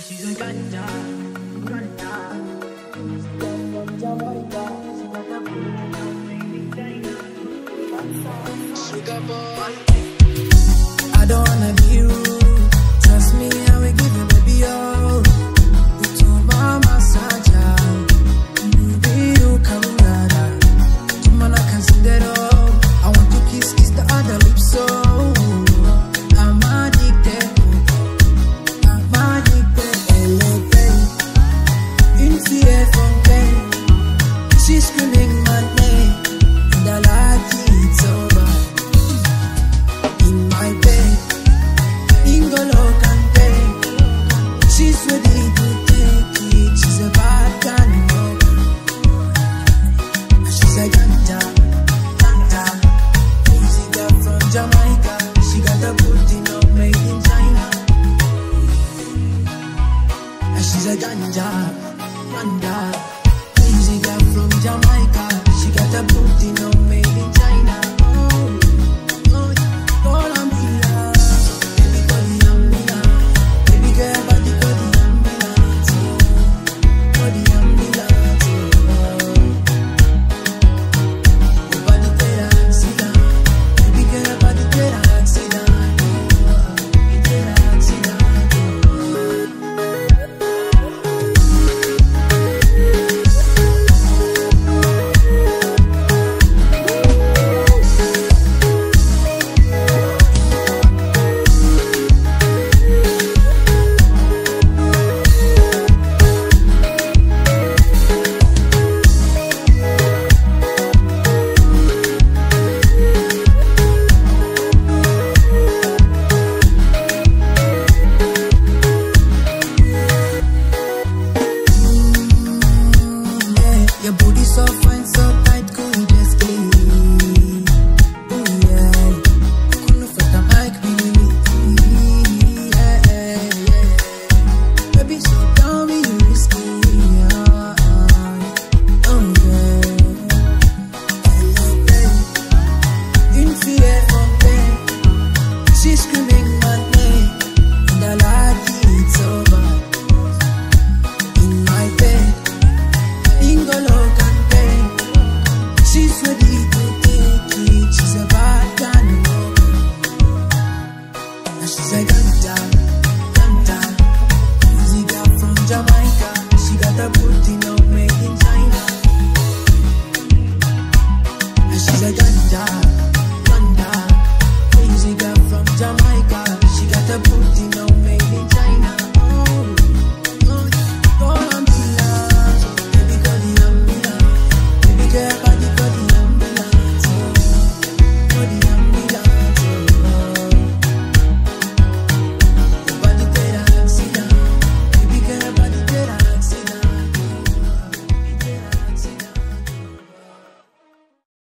She's a. ganja, ganja. Easy girl from Jamaica, she got a booty.